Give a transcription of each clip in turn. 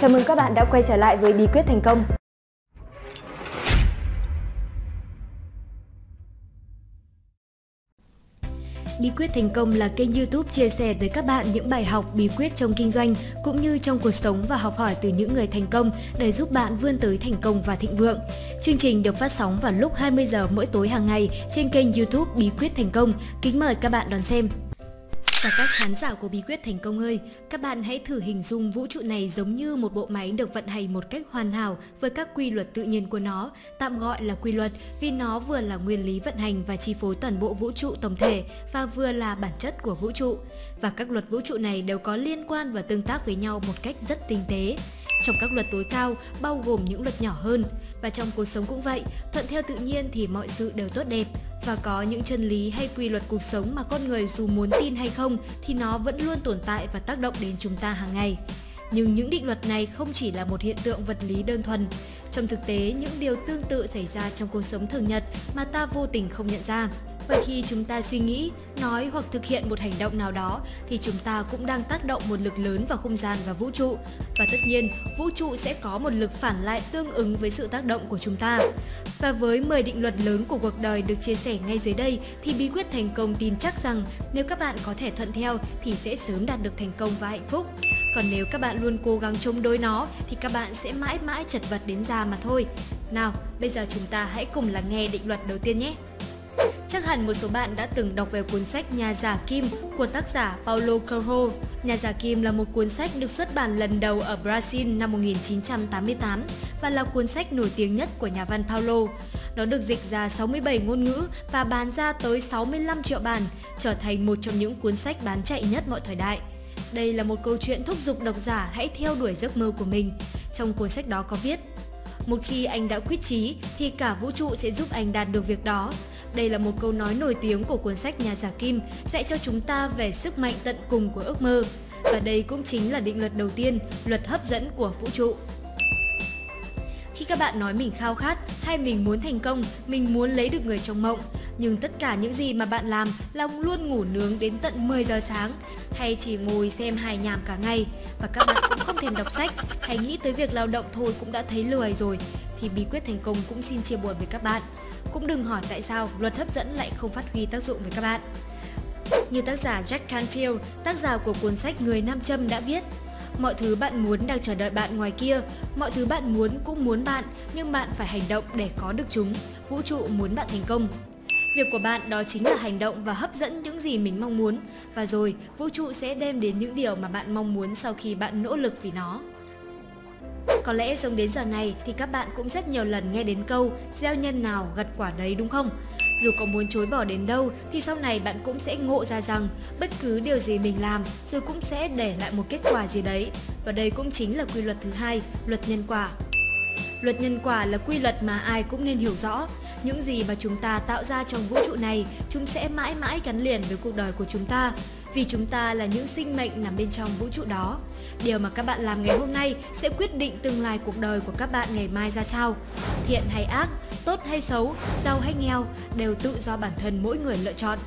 Chào mừng các bạn đã quay trở lại với Bí quyết thành công. Bí quyết thành công là kênh YouTube chia sẻ tới các bạn những bài học, bí quyết trong kinh doanh, cũng như trong cuộc sống và học hỏi từ những người thành công để giúp bạn vươn tới thành công và thịnh vượng. Chương trình được phát sóng vào lúc 20 giờ mỗi tối hàng ngày trên kênh YouTube Bí quyết thành công. Kính mời các bạn đón xem. Và các khán giả của bí quyết thành công ơi, các bạn hãy thử hình dung vũ trụ này giống như một bộ máy được vận hành một cách hoàn hảo với các quy luật tự nhiên của nó, tạm gọi là quy luật vì nó vừa là nguyên lý vận hành và chi phối toàn bộ vũ trụ tổng thể và vừa là bản chất của vũ trụ. Và các luật vũ trụ này đều có liên quan và tương tác với nhau một cách rất tinh tế. Trong các luật tối cao bao gồm những luật nhỏ hơn và trong cuộc sống cũng vậy, thuận theo tự nhiên thì mọi sự đều tốt đẹp và có những chân lý hay quy luật cuộc sống mà con người dù muốn tin hay không thì nó vẫn luôn tồn tại và tác động đến chúng ta hàng ngày. Nhưng những định luật này không chỉ là một hiện tượng vật lý đơn thuần. Trong thực tế, những điều tương tự xảy ra trong cuộc sống thường nhật mà ta vô tình không nhận ra. Và khi chúng ta suy nghĩ, nói hoặc thực hiện một hành động nào đó thì chúng ta cũng đang tác động một lực lớn vào không gian và vũ trụ. Và tất nhiên, vũ trụ sẽ có một lực phản lại tương ứng với sự tác động của chúng ta. Và với 10 định luật lớn của cuộc đời được chia sẻ ngay dưới đây thì bí quyết thành công tin chắc rằng nếu các bạn có thể thuận theo thì sẽ sớm đạt được thành công và hạnh phúc. Còn nếu các bạn luôn cố gắng chống đối nó thì các bạn sẽ mãi mãi chật vật đến già mà thôi. Nào, bây giờ chúng ta hãy cùng lắng nghe định luật đầu tiên nhé. Chắc hẳn một số bạn đã từng đọc về cuốn sách Nhà giả Kim của tác giả Paulo Coelho. Nhà giả Kim là một cuốn sách được xuất bản lần đầu ở Brazil năm 1988 và là cuốn sách nổi tiếng nhất của nhà văn Paulo. Nó được dịch ra 67 ngôn ngữ và bán ra tới 65 triệu bản, trở thành một trong những cuốn sách bán chạy nhất mọi thời đại. Đây là một câu chuyện thúc giục độc giả hãy theo đuổi giấc mơ của mình. Trong cuốn sách đó có viết, một khi anh đã quyết chí thì cả vũ trụ sẽ giúp anh đạt được việc đó. Đây là một câu nói nổi tiếng của cuốn sách Nhà giả Kim dạy cho chúng ta về sức mạnh tận cùng của ước mơ. Và đây cũng chính là định luật đầu tiên, luật hấp dẫn của vũ trụ. Khi các bạn nói mình khao khát hay mình muốn thành công, mình muốn lấy được người trong mộng, nhưng tất cả những gì mà bạn làm là luôn ngủ nướng đến tận 10 giờ sáng hay chỉ ngồi xem hài nhảm cả ngày và các bạn cũng không thèm đọc sách hay nghĩ tới việc lao động thôi cũng đã thấy lười rồi thì bí quyết thành công cũng xin chia buồn với các bạn. Cũng đừng hỏi tại sao luật hấp dẫn lại không phát huy tác dụng với các bạn. Như tác giả Jack Canfield, tác giả của cuốn sách Người Nam Châm đã viết, Mọi thứ bạn muốn đang chờ đợi bạn ngoài kia, mọi thứ bạn muốn cũng muốn bạn, nhưng bạn phải hành động để có được chúng. Vũ trụ muốn bạn thành công. Việc của bạn đó chính là hành động và hấp dẫn những gì mình mong muốn. Và rồi, vũ trụ sẽ đem đến những điều mà bạn mong muốn sau khi bạn nỗ lực vì nó. Có lẽ sống đến giờ này thì các bạn cũng rất nhiều lần nghe đến câu gieo nhân nào gặt quả đấy đúng không? Dù có muốn chối bỏ đến đâu thì sau này bạn cũng sẽ ngộ ra rằng bất cứ điều gì mình làm rồi cũng sẽ để lại một kết quả gì đấy. Và đây cũng chính là quy luật thứ hai, luật nhân quả. Luật nhân quả là quy luật mà ai cũng nên hiểu rõ. Những gì mà chúng ta tạo ra trong vũ trụ này, chúng sẽ mãi mãi gắn liền với cuộc đời của chúng ta vì chúng ta là những sinh mệnh nằm bên trong vũ trụ đó. Điều mà các bạn làm ngày hôm nay sẽ quyết định tương lai cuộc đời của các bạn ngày mai ra sao. Thiện hay ác, tốt hay xấu, giàu hay nghèo đều tự do bản thân mỗi người lựa chọn.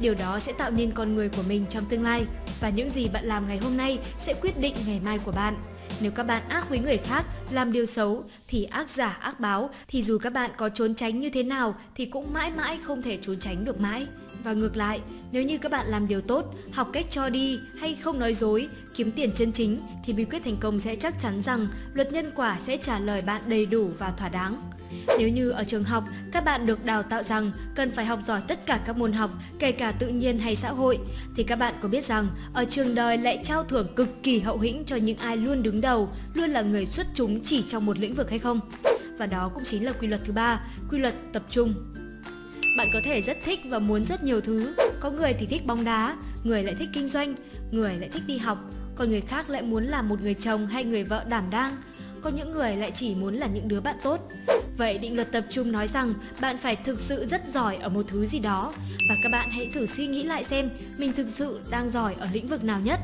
Điều đó sẽ tạo nên con người của mình trong tương lai và những gì bạn làm ngày hôm nay sẽ quyết định ngày mai của bạn. Nếu các bạn ác với người khác, làm điều xấu thì ác giả ác báo thì dù các bạn có trốn tránh như thế nào thì cũng mãi mãi không thể trốn tránh được mãi. Và ngược lại, nếu như các bạn làm điều tốt, học cách cho đi hay không nói dối, kiếm tiền chân chính thì bí quyết thành công sẽ chắc chắn rằng luật nhân quả sẽ trả lời bạn đầy đủ và thỏa đáng. Nếu như ở trường học, các bạn được đào tạo rằng cần phải học giỏi tất cả các môn học, kể cả tự nhiên hay xã hội, thì các bạn có biết rằng ở trường đời lại trao thưởng cực kỳ hậu hĩnh cho những ai luôn đứng đầu, luôn là người xuất chúng chỉ trong một lĩnh vực hay không? Và đó cũng chính là quy luật thứ ba, quy luật tập trung. Bạn có thể rất thích và muốn rất nhiều thứ, có người thì thích bóng đá, người lại thích kinh doanh, người lại thích đi học, còn người khác lại muốn làm một người chồng hay người vợ đảm đang, có những người lại chỉ muốn là những đứa bạn tốt. Vậy định luật tập trung nói rằng bạn phải thực sự rất giỏi ở một thứ gì đó và các bạn hãy thử suy nghĩ lại xem mình thực sự đang giỏi ở lĩnh vực nào nhất.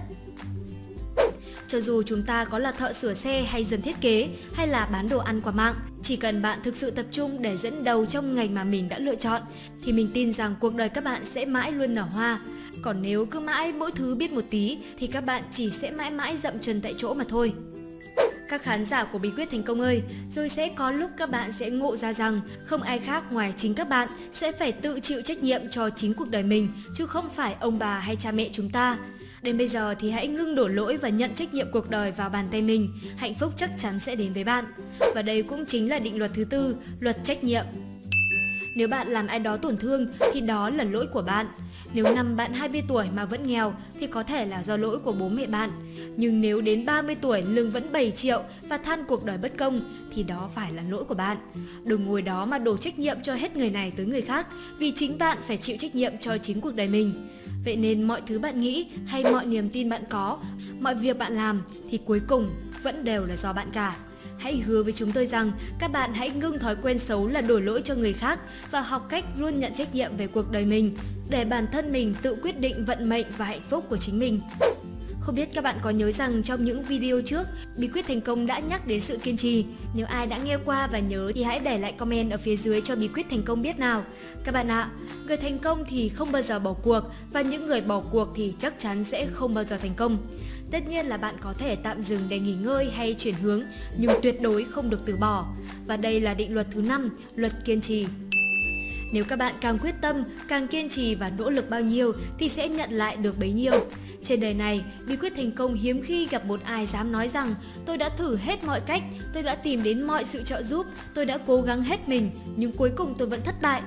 Cho dù chúng ta có là thợ sửa xe hay dân thiết kế hay là bán đồ ăn qua mạng, chỉ cần bạn thực sự tập trung để dẫn đầu trong ngành mà mình đã lựa chọn thì mình tin rằng cuộc đời các bạn sẽ mãi luôn nở hoa. Còn nếu cứ mãi mỗi thứ biết một tí thì các bạn chỉ sẽ mãi mãi dậm chân tại chỗ mà thôi. Các khán giả của bí quyết thành công ơi, rồi sẽ có lúc các bạn sẽ ngộ ra rằng không ai khác ngoài chính các bạn sẽ phải tự chịu trách nhiệm cho chính cuộc đời mình, chứ không phải ông bà hay cha mẹ chúng ta. Đến bây giờ thì hãy ngưng đổ lỗi và nhận trách nhiệm cuộc đời vào bàn tay mình. Hạnh phúc chắc chắn sẽ đến với bạn. Và đây cũng chính là định luật thứ tư, luật trách nhiệm. Nếu bạn làm ai đó tổn thương thì đó là lỗi của bạn. Nếu năm bạn 20 tuổi mà vẫn nghèo thì có thể là do lỗi của bố mẹ bạn. Nhưng nếu đến 30 tuổi lương vẫn 7 triệu và than cuộc đời bất công thì đó phải là lỗi của bạn. Đừng ngồi đó mà đổ trách nhiệm cho hết người này tới người khác vì chính bạn phải chịu trách nhiệm cho chính cuộc đời mình. Vậy nên mọi thứ bạn nghĩ hay mọi niềm tin bạn có, mọi việc bạn làm thì cuối cùng vẫn đều là do bạn cả. Hãy hứa với chúng tôi rằng các bạn hãy ngưng thói quen xấu là đổ lỗi cho người khác và học cách luôn nhận trách nhiệm về cuộc đời mình để bản thân mình tự quyết định vận mệnh và hạnh phúc của chính mình. Không biết các bạn có nhớ rằng trong những video trước, bí quyết thành công đã nhắc đến sự kiên trì. Nếu ai đã nghe qua và nhớ thì hãy để lại comment ở phía dưới cho bí quyết thành công biết nào. Các bạn ạ, người thành công thì không bao giờ bỏ cuộc và những người bỏ cuộc thì chắc chắn sẽ không bao giờ thành công. Tất nhiên là bạn có thể tạm dừng để nghỉ ngơi hay chuyển hướng, nhưng tuyệt đối không được từ bỏ. Và đây là định luật thứ 5, luật kiên trì. Nếu các bạn càng quyết tâm, càng kiên trì và nỗ lực bao nhiêu thì sẽ nhận lại được bấy nhiêu. Trên đời này, bí quyết thành công hiếm khi gặp một ai dám nói rằng tôi đã thử hết mọi cách, tôi đã tìm đến mọi sự trợ giúp, tôi đã cố gắng hết mình, nhưng cuối cùng tôi vẫn thất bại.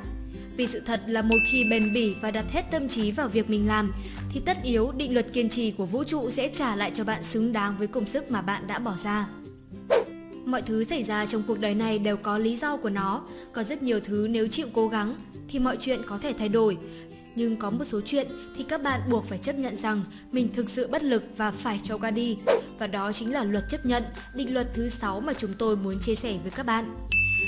Vì sự thật là một khi bền bỉ và đặt hết tâm trí vào việc mình làm, thì tất yếu định luật kiên trì của vũ trụ sẽ trả lại cho bạn xứng đáng với công sức mà bạn đã bỏ ra. Mọi thứ xảy ra trong cuộc đời này đều có lý do của nó, có rất nhiều thứ nếu chịu cố gắng thì mọi chuyện có thể thay đổi. Nhưng có một số chuyện thì các bạn buộc phải chấp nhận rằng mình thực sự bất lực và phải cho qua đi. Và đó chính là luật chấp nhận, định luật thứ 6 mà chúng tôi muốn chia sẻ với các bạn.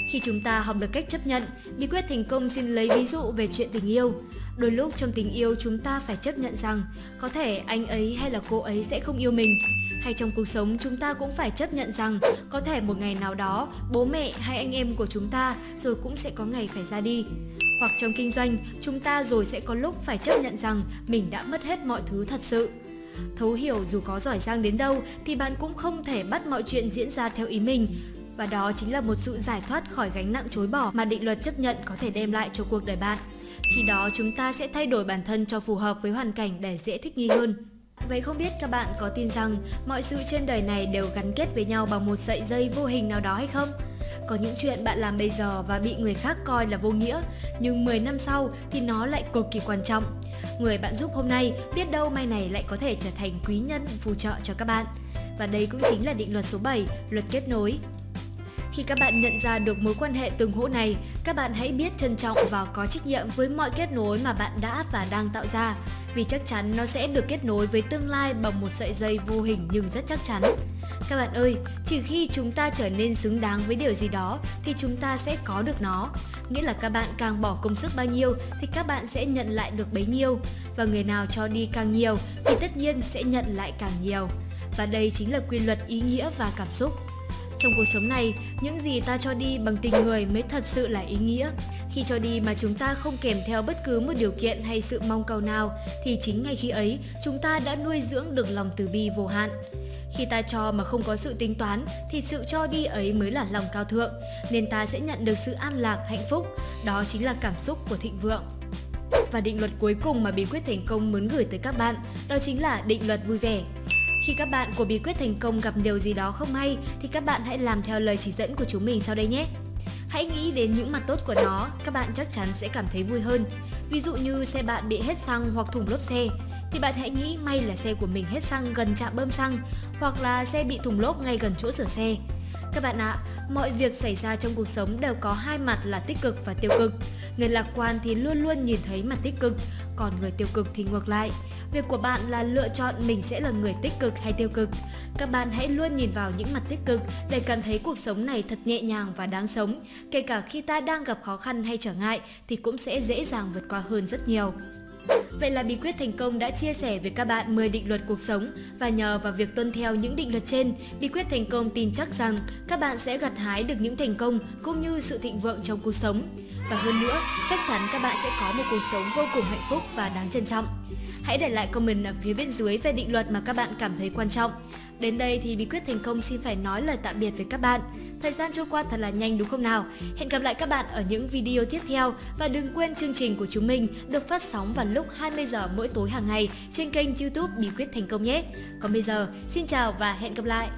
Khi chúng ta học được cách chấp nhận, bí quyết thành công xin lấy ví dụ về chuyện tình yêu. Đôi lúc trong tình yêu chúng ta phải chấp nhận rằng có thể anh ấy hay là cô ấy sẽ không yêu mình. Hay trong cuộc sống chúng ta cũng phải chấp nhận rằng có thể một ngày nào đó bố mẹ hay anh em của chúng ta rồi cũng sẽ có ngày phải ra đi. Hoặc trong kinh doanh, chúng ta rồi sẽ có lúc phải chấp nhận rằng mình đã mất hết mọi thứ thật sự. Thấu hiểu dù có giỏi giang đến đâu thì bạn cũng không thể bắt mọi chuyện diễn ra theo ý mình và đó chính là một sự giải thoát khỏi gánh nặng chối bỏ mà định luật chấp nhận có thể đem lại cho cuộc đời bạn. Khi đó chúng ta sẽ thay đổi bản thân cho phù hợp với hoàn cảnh để dễ thích nghi hơn. Vậy không biết các bạn có tin rằng mọi sự trên đời này đều gắn kết với nhau bằng một sợi dây vô hình nào đó hay không? Có những chuyện bạn làm bây giờ và bị người khác coi là vô nghĩa, nhưng 10 năm sau thì nó lại cực kỳ quan trọng. Người bạn giúp hôm nay biết đâu mai này lại có thể trở thành quý nhân phù trợ cho các bạn. Và đây cũng chính là định luật số 7, luật kết nối. Khi các bạn nhận ra được mối quan hệ tương hỗ này, các bạn hãy biết trân trọng và có trách nhiệm với mọi kết nối mà bạn đã và đang tạo ra, vì chắc chắn nó sẽ được kết nối với tương lai bằng một sợi dây vô hình nhưng rất chắc chắn. Các bạn ơi, chỉ khi chúng ta trở nên xứng đáng với điều gì đó thì chúng ta sẽ có được nó. Nghĩa là các bạn càng bỏ công sức bao nhiêu thì các bạn sẽ nhận lại được bấy nhiêu. Và người nào cho đi càng nhiều thì tất nhiên sẽ nhận lại càng nhiều. Và đây chính là quy luật ý nghĩa và cảm xúc. Trong cuộc sống này, những gì ta cho đi bằng tình người mới thật sự là ý nghĩa. Khi cho đi mà chúng ta không kèm theo bất cứ một điều kiện hay sự mong cầu nào, thì chính ngay khi ấy chúng ta đã nuôi dưỡng được lòng từ bi vô hạn. Khi ta cho mà không có sự tính toán thì sự cho đi ấy mới là lòng cao thượng, nên ta sẽ nhận được sự an lạc, hạnh phúc. Đó chính là cảm xúc của thịnh vượng. Và định luật cuối cùng mà bí quyết thành công muốn gửi tới các bạn, đó chính là định luật vui vẻ. Khi các bạn của bí quyết thành công gặp điều gì đó không hay thì các bạn hãy làm theo lời chỉ dẫn của chúng mình sau đây nhé. Hãy nghĩ đến những mặt tốt của nó, các bạn chắc chắn sẽ cảm thấy vui hơn. Ví dụ như xe bạn bị hết xăng hoặc thủng lốp xe, thì bạn hãy nghĩ may là xe của mình hết xăng gần trạm bơm xăng hoặc là xe bị thủng lốp ngay gần chỗ sửa xe. Các bạn ạ, mọi việc xảy ra trong cuộc sống đều có hai mặt là tích cực và tiêu cực. Người lạc quan thì luôn luôn nhìn thấy mặt tích cực, còn người tiêu cực thì ngược lại. Việc của bạn là lựa chọn mình sẽ là người tích cực hay tiêu cực. Các bạn hãy luôn nhìn vào những mặt tích cực để cảm thấy cuộc sống này thật nhẹ nhàng và đáng sống. Kể cả khi ta đang gặp khó khăn hay trở ngại thì cũng sẽ dễ dàng vượt qua hơn rất nhiều. Vậy là bí quyết thành công đã chia sẻ với các bạn 10 định luật cuộc sống và nhờ vào việc tuân theo những định luật trên, bí quyết thành công tin chắc rằng các bạn sẽ gặt hái được những thành công cũng như sự thịnh vượng trong cuộc sống. Và hơn nữa, chắc chắn các bạn sẽ có một cuộc sống vô cùng hạnh phúc và đáng trân trọng. Hãy để lại comment ở phía bên dưới về định luật mà các bạn cảm thấy quan trọng. Đến đây thì bí quyết thành công xin phải nói lời tạm biệt với các bạn. Thời gian trôi qua thật là nhanh đúng không nào? Hẹn gặp lại các bạn ở những video tiếp theo và đừng quên chương trình của chúng mình được phát sóng vào lúc 20 giờ mỗi tối hàng ngày trên kênh YouTube Bí quyết thành công nhé. Còn bây giờ, xin chào và hẹn gặp lại.